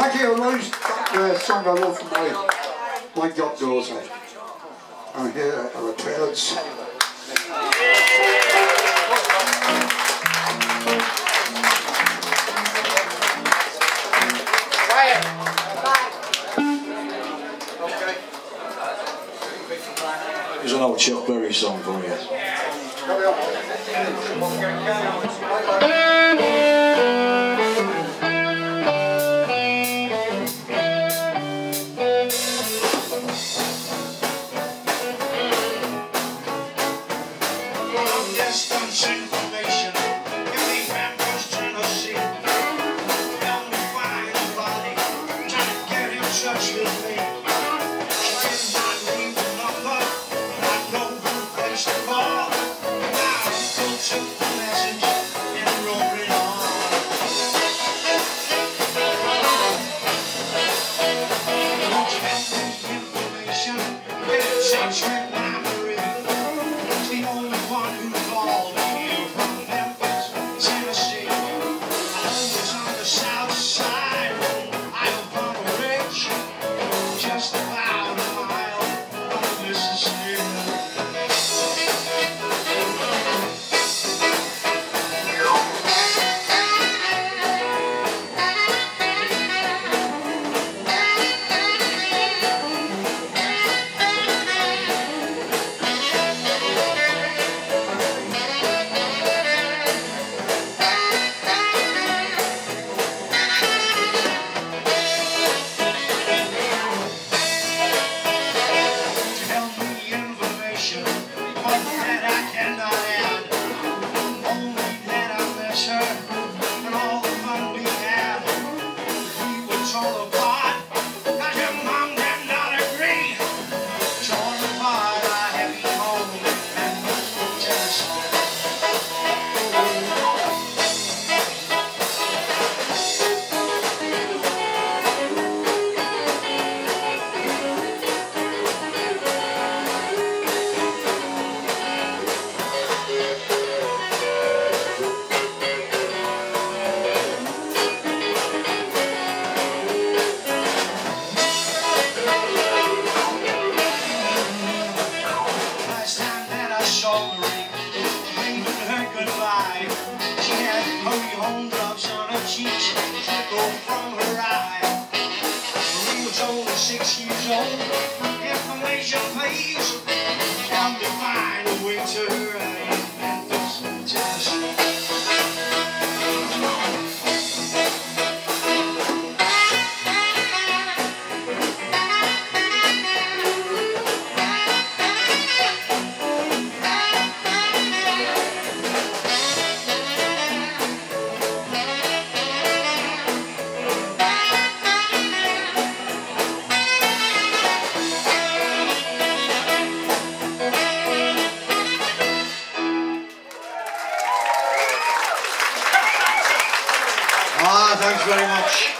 Thank you, Louise. That uh, song I love from my, my goddaughter. And here are the birds. Here's an old Chuck Berry song for you. thanks very much.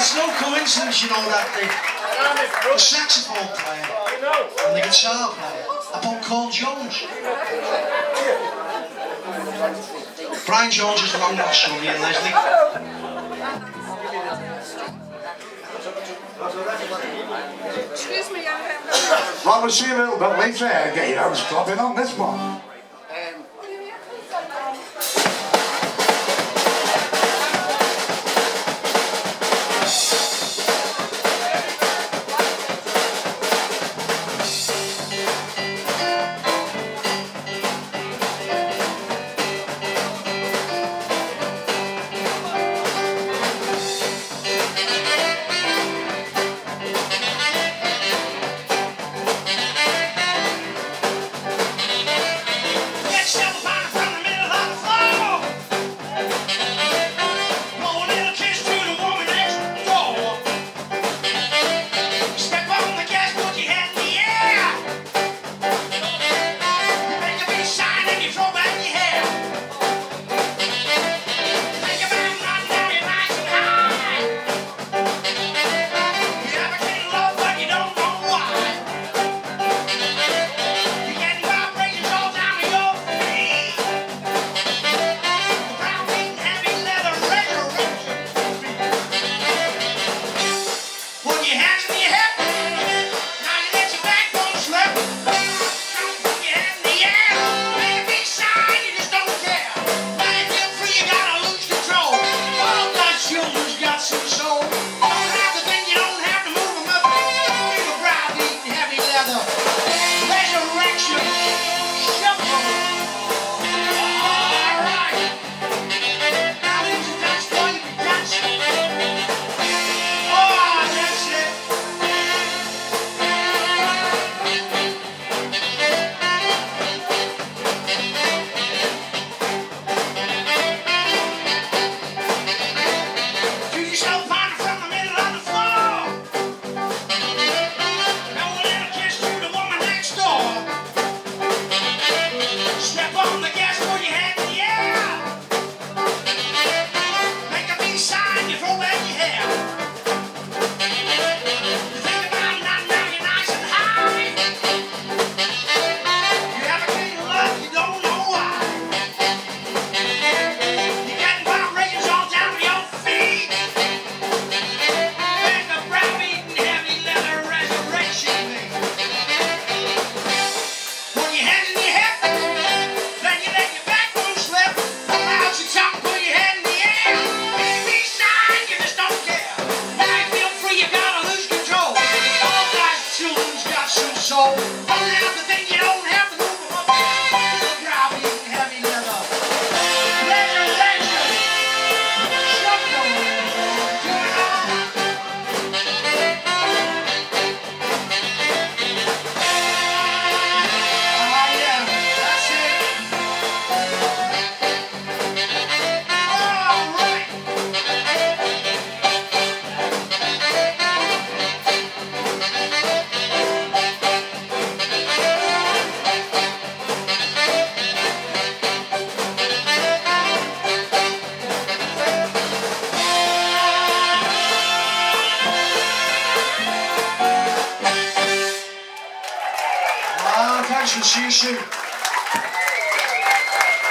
it's no coincidence, you know, that the, the saxophone player and the guitar player are both called Jones. Brian Jones is long lost son, Ian Leslie. Excuse me, I'm... Well, we'll see you a little bit later. Get your hands clapping on this one.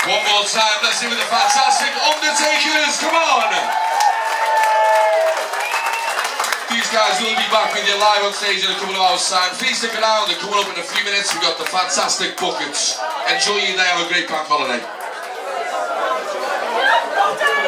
One more time, let's see with the fantastic Undertakers, come on! These guys will be back with you live on stage in a couple of hours time. Please stick around, they're coming up in a few minutes. We've got the fantastic Buckets. Enjoy your day, have a great bank holiday.